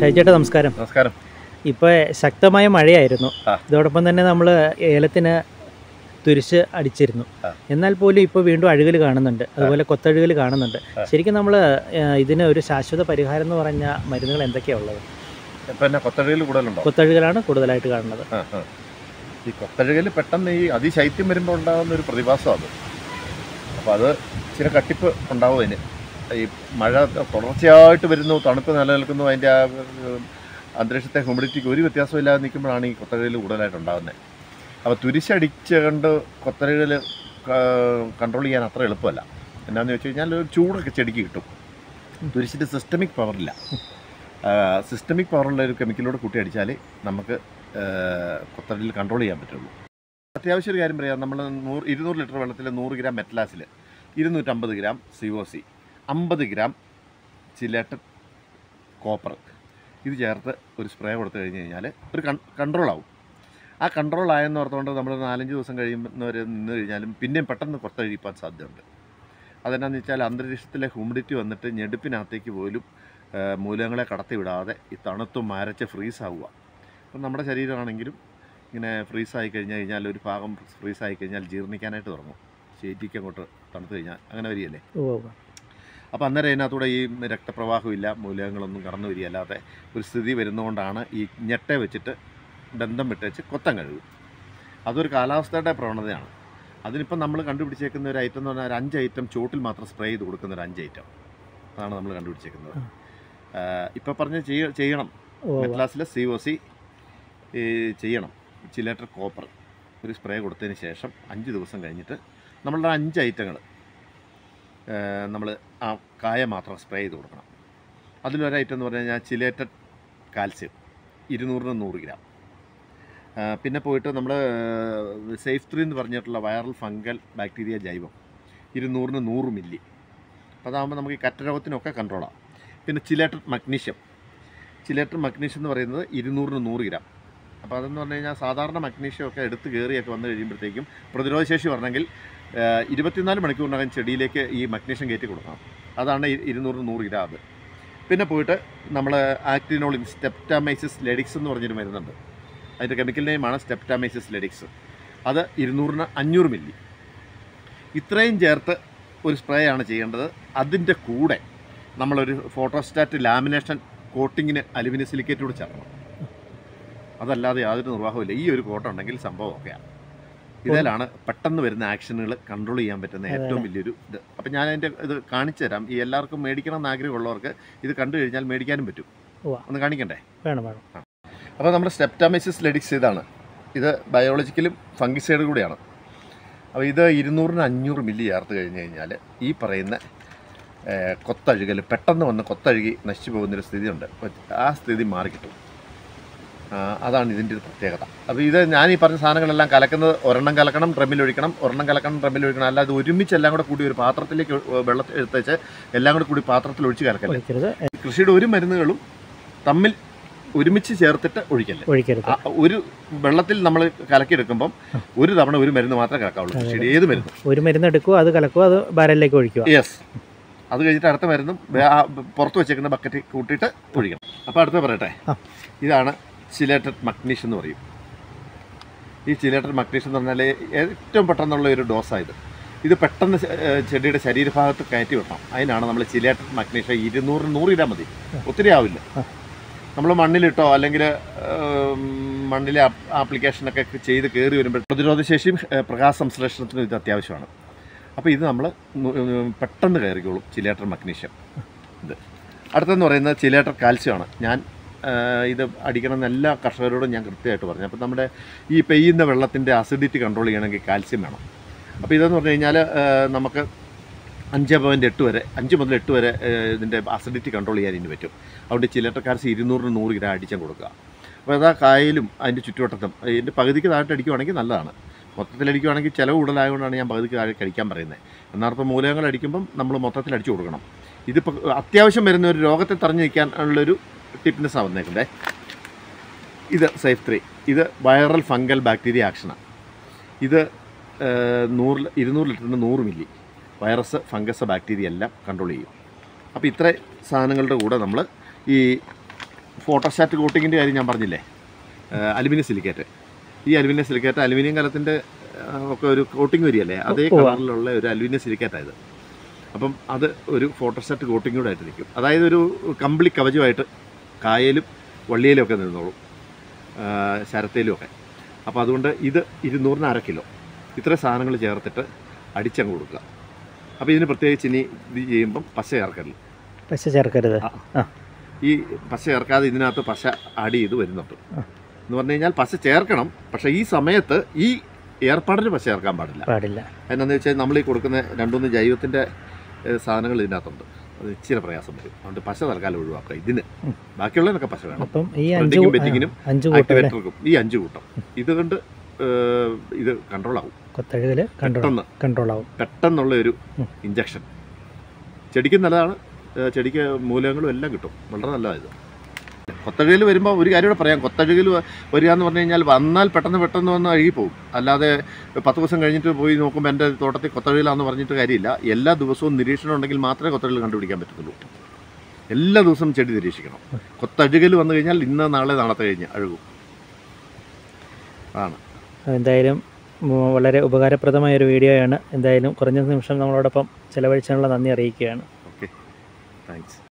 ഷൈജേട്ടാ നമസ്കാരം. നമസ്കാരം. ഇപ്പോൾ ശക്തമായ മഴയായിരുന്നു. ഇതോടൊപ്പം തന്നെ നമ്മൾ ഏലത്തിന് തുരിശ് അടിച്ചിരുന്നു. എന്നാൽ പോലും ഇപ്പോൾ വീണ്ടും അഴുകൽ കാണുന്നുണ്ട്. അതുപോലെ കൊത്തഴുകൽ കാണുന്നുണ്ട്. ശരിക്കും നമ്മൾ ഇതിന് ഒരു ശാശ്വത പരിഹാരം എന്ന് പറഞ്ഞ മരുന്നുകൾ എന്തൊക്കെയാണ് ഉള്ളത്? ഇപ്പം എന്നാ കൊത്തഴുകൽ കൂടുതലുണ്ടോ? കൊത്തഴുകലാണ് കൂടുതലായിട്ട് കാണുന്നത്. ഈ കൊത്തഴുകൽ പെട്ടെന്ന് ഈ അതിശൈത്യം വരുമ്പോൾ ഉണ്ടാകുന്ന ഒരു പ്രതിഭാസം അത്. അപ്പോൾ അത് ചില കട്ടിപ്പ് ഉണ്ടാവും അതിന്. ഈ മഴ തുടർച്ചയായിട്ട് വരുന്നു തണുപ്പ് നിലനിൽക്കുന്നു അതിന്റെ ആ അന്തരീക്ഷത്തെ ഹ്യൂമിഡിറ്റിക്ക് ഒരു വ്യത്യാസമില്ലാതെ നിൽക്കുമ്പോഴാണ് ഈ കൊത്തഴയിൽ കൂടുതലായിട്ട് ഉണ്ടാകുന്നത്. അപ്പോൾ തുരിശടിച്ച് കണ്ട് കൊത്തഴുകൽ കൺട്രോൾ ചെയ്യാൻ അത്ര എളുപ്പമല്ല. എന്നാന്ന് വെച്ച് കഴിഞ്ഞാൽ ഒരു ചൂടൊക്കെ ചെടിക്ക് കിട്ടും. തുരിശിന്റെ സിസ്റ്റമിക് പവറില്ല സിസ്റ്റമിക് പവറുള്ള ഒരു കെമിക്കലോട് കൂട്ടി അടിച്ചാൽ നമുക്ക് കൊത്തഴയിൽ കൺട്രോൾ ചെയ്യാൻ പറ്റുള്ളൂ. അത്യാവശ്യം ഒരു കാര്യം പറയാം. നമ്മൾ നൂറ് ഇരുന്നൂറ് ലിറ്റർ വെള്ളത്തിൽ നൂറ് ഗ്രാം മെറ്റലാസിൽ ഇരുന്നൂറ്റമ്പത് ഗ്രാം സി ഒ സി അമ്പത് ഗ്രാം ചിലേട്ടൻ കോപ്പർ ഇത് ചേർത്ത് ഒരു സ്പ്രേ കൊടുത്തു കഴിഞ്ഞ് കഴിഞ്ഞാൽ ഒരു കൺ കൺട്രോൾ ആവും. ആ കൺട്രോൾ ആയെന്ന് ഓർത്തുകൊണ്ട് നമ്മൾ നാലഞ്ച് ദിവസം കഴിയുന്നവർ നിന്ന് കഴിഞ്ഞാലും പിന്നെയും പെട്ടെന്ന് കൊത്തഴിപ്പാൻ സാധ്യതയുണ്ട്. അതെന്നാന്ന് വെച്ചാൽ അന്തരീക്ഷത്തിലെ ഹ്യൂമിഡിറ്റി വന്നിട്ട് ഞെടുപ്പിനകത്തേക്ക് പോലും മൂലങ്ങളെ കടത്തിവിടാതെ കടത്തി വിടാതെ ഈ തണുത്തും മരച്ച് ഫ്രീസാവുക. അപ്പം നമ്മുടെ ശരീരമാണെങ്കിലും ഇങ്ങനെ ഫ്രീസായി കഴിഞ്ഞ് കഴിഞ്ഞാൽ ഒരു ഭാഗം ഫ്രീസായി കഴിഞ്ഞാൽ ജീർണിക്കാനായിട്ട് തുടങ്ങും. ചേറ്റിക്ക് അങ്ങോട്ട് തണുത്ത് കഴിഞ്ഞാൽ അങ്ങനെ വരികയല്ലേ. അപ്പോൾ അന്നേരം അതിനകത്തൂടെ ഈ രക്തപ്രവാഹമില്ല മൂലകങ്ങളൊന്നും കടന്നു വരികയല്ലാതെ ഒരു സ്ഥിതി വരുന്നതുകൊണ്ടാണ് ഈ ഞെട്ടെ വെച്ചിട്ട് ബന്ധം വെച്ച് കൊത്തം കഴുകും. അതൊരു കാലാവസ്ഥയുടെ പ്രവണതയാണ്. അതിനിപ്പം നമ്മൾ കണ്ടുപിടിച്ചേക്കുന്ന ഒരു ഐറ്റം എന്ന് പറഞ്ഞാൽ ഒരു അഞ്ച് ഐറ്റം ചോട്ടിൽ മാത്രം സ്പ്രേ ചെയ്ത് കൊടുക്കുന്ന ഒരു അഞ്ച് ഐറ്റം. അതാണ് നമ്മൾ കണ്ടുപിടിച്ചേക്കുന്നത്. ഇപ്പോൾ പറഞ്ഞ് ചെയ്യ ചെയ്യണം. മെറ്റ്ലാസിലെ സി ഒ സി ചെയ്യണം. ചിലേറ്റർ കോപ്പർ ഒരു സ്പ്രേ കൊടുത്തതിന് ശേഷം അഞ്ച് ദിവസം കഴിഞ്ഞിട്ട് നമ്മളുടെ അഞ്ച് ഐറ്റങ്ങൾ നമ്മൾ ആ കായ മാത്രം സ്പ്രേ ചെയ്ത് കൊടുക്കണം. അതിലൊരു ഐറ്റം എന്ന് പറഞ്ഞു കഴിഞ്ഞാൽ ചിലേറ്റഡ് കാൽസ്യം ഇരുന്നൂറിന് നൂറ് ഗ്രാം. പിന്നെ പോയിട്ട് നമ്മൾ സേഫ് ത്രീ എന്ന് പറഞ്ഞിട്ടുള്ള വൈറൽ ഫംഗൽ ബാക്ടീരിയ ജൈവം ഇരുന്നൂറിന് നൂറ് മില്ലി. അപ്പോൾ അതാകുമ്പോൾ നമുക്ക് ഈ കറ്റരോഗത്തിനൊക്കെ കൺട്രോളാണ് പിന്നെ ചിലേറ്റഡ് മഗ്നീഷ്യം. ചിലേറ്റഡ് മഗ്നീഷ്യം എന്ന് പറയുന്നത് ഇരുന്നൂറിന് നൂറ് ഗ്രാം. അപ്പോൾ അതെന്ന് പറഞ്ഞു കഴിഞ്ഞാൽ സാധാരണ മഗ്നീഷ്യം ഒക്കെ എടുത്ത് കയറിയൊക്കെ വന്നു കഴിയുമ്പോഴത്തേക്കും പ്രതിരോധശേഷി ആ, ഇരുപത്തിനാല് മണിക്കൂറിനകം ചെടിയിലേക്ക് ഈ മഗ്നീഷ്യം കയറ്റി കൊടുക്കണം. അതാണ് ഇരുന്നൂറ് നൂറ് ഗ്രാം പിന്നെ പോയിട്ട് നമ്മൾ ആക്ടിനോളിൻ സ്റ്റെപ്റ്റാമൈസിസ് ലെഡിക്സ് എന്ന് പറഞ്ഞൊരു മരുന്നുണ്ട്. അതിന്റെ കെമിക്കൽ നെയിമാണ് സ്റ്റെപ്റ്റാമൈസിസ് ലെഡിക്സ്. അത് ഇരുന്നൂറിന് അഞ്ഞൂറ് മില്ലി. ഇത്രയും ചേർത്ത് ഒരു സ്പ്രേ ആണ് ചെയ്യേണ്ടത്. അതിന്റെ കൂടെ നമ്മളൊരു ഫോട്ടോസ്റ്റാറ്റ് ലാമിനേഷൻ കോട്ടിങ്ങിന് അലുമിനിയം സിലിക്കേറ്റ് കൂടെ ചേർക്കണം. അതല്ലാതെ യാതൊരു നിർവാഹമില്ല ഈ ഒരു കോട്ട ഉണ്ടെങ്കിൽ സംഭവം ഒക്കെയാണ് ഇതിലാണ് പെട്ടെന്ന് വരുന്ന ആക്ഷനുകൾ കൺട്രോൾ ചെയ്യാൻ പറ്റുന്ന ഏറ്റവും വലിയൊരു ഇത്. അപ്പം ഞാൻ അതിന്റെ ഇത് കാണിച്ചു തരാം. ഈ എല്ലാവർക്കും മേടിക്കണം എന്ന് ആഗ്രഹമുള്ളവർക്ക് ഇത് കണ്ടു കഴിഞ്ഞാൽ മേടിക്കാനും പറ്റും. ഒന്ന് കാണിക്കണ്ടേ? വേണം വേണം. അപ്പോൾ നമ്മുടെ സ്റ്റെപ്റ്റാമൈസിസ് ലെഡിക്സ് ഇതാണ്. ഇത് ബയോളജിക്കലും ഫംഗിസൈഡ് കൂടിയാണ്. അപ്പോൾ ഇത് ഇരുന്നൂറിന് അഞ്ഞൂറ് മില്ലി ചേർത്ത് കഴിഞ്ഞ് കഴിഞ്ഞാൽ ഈ പറയുന്ന കൊത്തഴുകൽ പെട്ടെന്ന് വന്ന് കൊത്തഴുകി നശിച്ചു പോകുന്നൊരു സ്ഥിതിയുണ്ട്. ആ സ്ഥിതി മാറിക്കിട്ടും. അതാണ് ഇതിന്റെ ഒരു പ്രത്യേകത. അപ്പോൾ ഇത് ഞാൻ ഈ പറഞ്ഞ സാധനങ്ങളെല്ലാം കലക്കുന്നത് ഒരെണ്ണം കലക്കണം ഡ്രമ്മിൽ ഒഴിക്കണം ഒരെണ്ണം കലക്കണം ഡ്രമ്മിൽ ഒഴിക്കണം. അല്ലാതെ ഒരുമിച്ച് എല്ലാം കൂടെ കൂടി ഒരു പാത്രത്തിലേക്ക് വെള്ളത്തിൽ എടുത്തേച്ച് എല്ലാം കൂടെ കൂടി പാത്രത്തിൽ ഒഴിച്ച് കലക്കല്ലേ? ഒഴിക്കരുത്. കൃഷിയുടെ ഒരു മരുന്നുകളും തമ്മിൽ ഒരുമിച്ച് ചേർത്തിട്ട് ഒഴിക്കല്ലേ? ഒഴിക്കരുത്. ഒരു വെള്ളത്തിൽ നമ്മൾ കലക്കിയെടുക്കുമ്പം ഒരു തവണ ഒരു മരുന്ന് മാത്രമേ കലക്കാവുള്ളൂ. കൃഷിയുടെ ഏത് മരുന്ന്. ഒരു മരുന്ന് എടുക്കുക അത് കലക്കുക അത് ബാരലിലേക്ക് ഒഴിക്കുക യെസ് അത് കഴിഞ്ഞിട്ട് അടുത്ത മരുന്നും പുറത്ത് വെച്ചേക്കുന്ന ബക്കറ്റ് കൂട്ടിയിട്ട് ഒഴിക്കണം. അപ്പോൾ അടുത്ത പറയട്ടെ. ഇതാണ് ചിലേറ്റഡ് മഗ്നീഷ്യം എന്ന് പറയും. ഈ ചിലേറ്റഡ് മഗ്നീഷ്യം എന്ന് പറഞ്ഞാൽ ഏറ്റവും പെട്ടെന്നുള്ള ഒരു ഡോസായത്. ഇത് പെട്ടെന്ന് ചെടിയുടെ ശരീരഭാഗത്ത് കയറ്റി വിടണം അതിനാണ് നമ്മൾ ചിലേറ്റഡ് മഗ്നീഷ്യം ഇരുന്നൂറ് നൂറിടാൻ മതി. ഒത്തിരി ആവില്ല. നമ്മൾ മണ്ണിലിട്ടോ അല്ലെങ്കിൽ മണ്ണിലെ ആപ്- ആപ്ലിക്കേഷനൊക്കെ ചെയ്ത് കയറി വരുമ്പോൾ പ്രതിരോധശേഷിയും പ്രകാശ സംശ്ലേഷണത്തിനും ഇത് അത്യാവശ്യമാണ്. അപ്പോൾ ഇത് നമ്മൾ പെട്ടെന്ന് കയറിക്കോളും ചിലേറ്റർ മഗ്നീഷ്യം ഇത്. അടുത്തെന്ന് പറയുന്നത് ചിലേറ്റർ കാൽസ്യമാണ്. ഞാൻ ഇത് അടിക്കണമെന്ന് എല്ലാ കർഷകരോടും ഞാൻ കൃത്യമായിട്ട് പറഞ്ഞു. അപ്പോൾ നമ്മുടെ ഈ പെയ്യുന്ന വെള്ളത്തിന്റെ അസിഡിറ്റി കൺട്രോൾ ചെയ്യണമെങ്കിൽ കാൽസ്യം വേണം. അപ്പോൾ ഇതെന്ന് പറഞ്ഞു കഴിഞ്ഞാൽ നമുക്ക് അഞ്ച് പോയിന്റ് എട്ട് വരെ അഞ്ച് മുതൽ എട്ട് വരെ ഇതിന്റെ അസിഡിറ്റി കൺട്രോൾ ചെയ്യാൻ ഇനി പറ്റും. അതുകൊണ്ട് ചിലട്ടക്കാർസ് ഇരുന്നൂറിന് നൂറ് ഗ്രാം അടിച്ചാൽ കൊടുക്കുക. അപ്പോൾ അതാ കായലും അതിന്റെ ചുറ്റുവട്ടത്തും ഇതിന്റെ പകുതിക്ക് താഴെ അടിക്കുവാണെങ്കിൽ നല്ലതാണ്. മൊത്തത്തിൽ അടിക്കുവാണെങ്കിൽ ചിലവ് കൂടുതലായതുകൊണ്ടാണ് ഞാൻ പകുതിക്ക് താഴെ കഴിക്കാൻ പറയുന്നത്. എന്നാൽ ഇപ്പോൾ മൂലകങ്ങൾ അടിക്കുമ്പം നമ്മൾ മൊത്തത്തിൽ അടിച്ചു കൊടുക്കണം. ഇതിപ്പോൾ അത്യാവശ്യം വരുന്ന ഒരു രോഗത്തെ തറഞ്ഞു നിൽക്കാൻ ഉള്ളൊരു ടിപ്നെസ്സാണ് വന്നേക്കുന്നത് ഇത് സേഫ് ത്രീ. ഇത് വൈറൽ ഫംഗൽ ബാക്ടീരിയ ആക്ഷനാണ് ഇത് നൂറ് ഇരുന്നൂറ് ലിറ്ററിന് നൂറ് മില്ലി. വൈറസ് ഫംഗസ് ബാക്ടീരിയ എല്ലാം കൺട്രോൾ ചെയ്യും. അപ്പോൾ ഇത്ര സാധനങ്ങളുടെ കൂടെ നമ്മൾ ഈ ഫോട്ടോസ്റ്റാറ്റ് കോട്ടിങ്ങിന്റെ കാര്യം ഞാൻ പറഞ്ഞില്ലേ? Aluminium silicate. ഈ അലുമിനിയം സിലിക്കേറ്റ് അലുമിനിയം കലത്തിന്റെ ഒക്കെ ഒരു കോട്ടിങ് വരികയല്ലേ? അതേ കളറിലുള്ള ഒരു അലുമിനിയം സിലിക്കേറ്റായത് അപ്പം അത് ഒരു ഫോട്ടോസ്റ്റാറ്റ് കോട്ടിംഗ് കൂടെ അതായത് ഒരു കംപ്ലീറ്റ് കവചമായിട്ട് കായലും വള്ളിയിലും ഒക്കെ നിന്നോളും ശരത്തേലും ഒക്കെ. അപ്പോൾ അതുകൊണ്ട് ഇത് ഇരുന്നൂറിന് അര കിലോ. ഇത്ര സാധനങ്ങൾ ചേർത്തിട്ട് അടിച്ചങ്ങ് കൊടുക്കുക. അപ്പോൾ ഇതിന് പ്രത്യേകിച്ച് ഇനി ഇത് ചെയ്യുമ്പം പശ ചേർക്കരുത്. പശ ചേർക്കരുത്. ഈ പശ ചേർക്കാതെ ഇതിനകത്ത് പശ ആഡ് ചെയ്ത് വരുന്നുണ്ട്. എന്ന് പറഞ്ഞു കഴിഞ്ഞാൽ പശ ചേർക്കണം പക്ഷേ ഈ സമയത്ത് ഈ ഏർപ്പാടിന് പശ ചേർക്കാൻ പാടില്ല. പാടില്ല. എന്നാന്ന് വെച്ചാൽ നമ്മൾ ഈ കൊടുക്കുന്ന രണ്ടുമൂന്ന് ജൈവത്തിന്റെ സാധനങ്ങൾ ഇതിനകത്തുണ്ട്. അത് ഇച്ചിരി പ്രയാസം വരും. അതുകൊണ്ട് പശ തൽക്കാലം ഒഴിവാക്കുക ഇതിന്. ബാക്കിയുള്ളതിനൊക്കെ പശ വേണം. അപ്പം ഈ അഞ്ചു ഫ്രണ്ടിങ്ങും ബെറ്റിങ്ങിനും ആക്ടിവേറ്റർക്കും ഈ അഞ്ച് കൂട്ടം. ഇതുകൊണ്ട് ഇത് കൺട്രോൾ ആവും. പെട്ടെന്ന് കൺട്രോൾ ആവും. പെട്ടെന്നുള്ള ഒരു. ഇഞ്ചക്ഷൻ ചെടിക്ക് നല്ലതാണ്. ചെടിക്ക് മൂലകങ്ങളും എല്ലാം കിട്ടും. വളരെ നല്ലതാണ് ഇത്. കൊത്തഴുകൽ വരുമ്പോൾ ഒരു കാര്യം കൂടെ പറയാം. കൊത്തഴുകൽ വരിക എന്ന് പറഞ്ഞു കഴിഞ്ഞാൽ വന്നാൽ പെട്ടെന്ന് പെട്ടെന്ന് വന്ന് അഴുകിപ്പോവും. അല്ലാതെ പത്ത് ദിവസം കഴിഞ്ഞിട്ട് പോയി നോക്കുമ്പോൾ എന്റെ തോട്ടത്തിൽ കൊത്തഴുകലാന്ന് പറഞ്ഞിട്ട് കാര്യമില്ല. എല്ലാ ദിവസവും നിരീക്ഷണം ഉണ്ടെങ്കിൽ മാത്രമേ കൊത്തഴുകൾ കണ്ടുപിടിക്കാൻ പറ്റത്തുള്ളൂ. എല്ലാ ദിവസവും ചെടി നിരീക്ഷിക്കണം. കൊത്തഴുകൽ വന്നു കഴിഞ്ഞാൽ ഇന്ന് നാളെ നാളത്തെ കഴിഞ്ഞ് അഴുകും. ആണ്. എന്തായാലും വളരെ ഉപകാരപ്രദമായ ഒരു വീഡിയോയാണ് എന്തായാലും കുറഞ്ഞ നിമിഷം നമ്മളോടൊപ്പം ചിലവഴിച്ചതിനുള്ള നന്ദി അറിയിക്കുകയാണ്. Okay thanks